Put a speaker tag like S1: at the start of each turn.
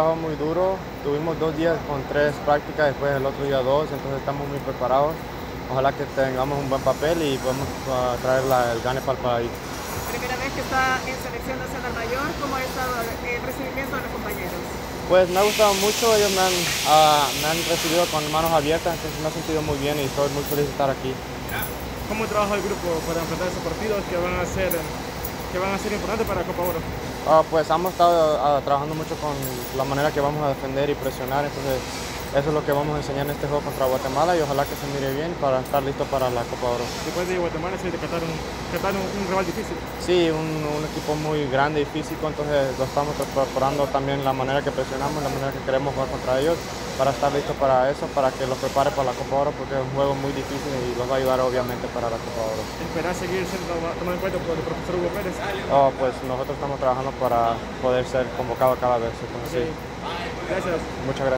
S1: Trabajó muy duro, tuvimos dos días con tres prácticas, después el otro día dos, entonces estamos muy preparados. Ojalá que tengamos un buen papel y podamos uh, traer la, el gane para el país.
S2: Primera vez que está en selección nacional mayor, ¿cómo ha estado el recibimiento de los compañeros?
S1: Pues me ha gustado mucho, ellos me han, uh, me han recibido con manos abiertas, entonces me ha sentido muy bien y estoy muy feliz de estar aquí.
S3: ¿Cómo trabaja el grupo para enfrentar esos partidos que van a ser, que van a ser importantes para Copa Oro?
S1: Uh, pues hemos estado trabajando mucho con la manera que vamos a defender y presionar, entonces eso es lo que vamos a enseñar en este juego contra Guatemala y ojalá que se mire bien para estar listo para la Copa Oro.
S3: Después de Guatemala se de Qatar un, Qatar un, un rival difícil.
S1: Sí, un, un, equipo muy grande y físico, entonces lo estamos preparando también la manera que presionamos, la manera que queremos jugar contra ellos para estar listos para eso, para que los prepare para la Copa Oro porque es un juego muy difícil y los va a ayudar obviamente para la Copa Oro.
S3: ¿Esperás seguir siendo tomado en cuenta por el profesor Hugo Pérez?
S1: Oh, pues nosotros estamos trabajando para poder ser convocados cada vez. Entonces,
S3: okay.
S1: sí.
S3: Gracias.
S1: Muchas gracias.